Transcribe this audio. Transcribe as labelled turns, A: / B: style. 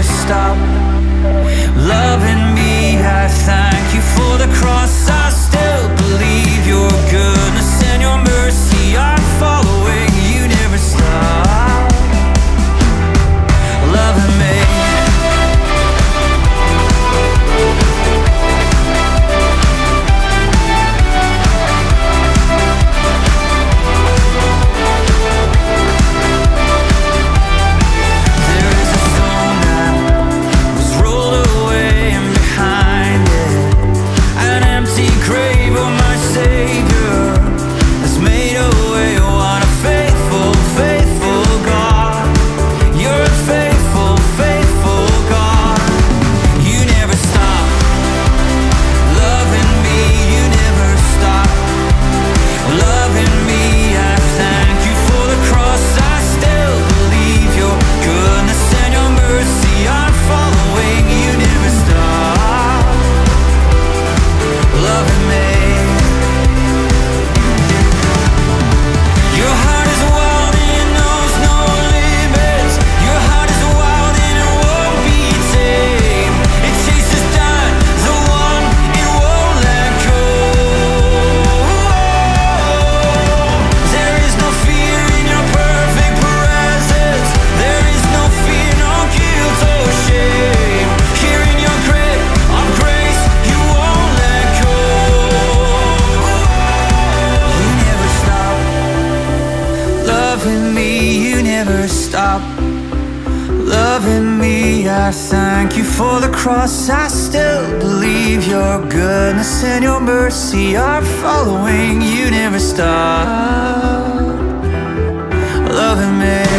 A: stop loving me. I found. stop loving me. I thank you for the cross. I still believe your goodness and your mercy are following. You never stop loving me.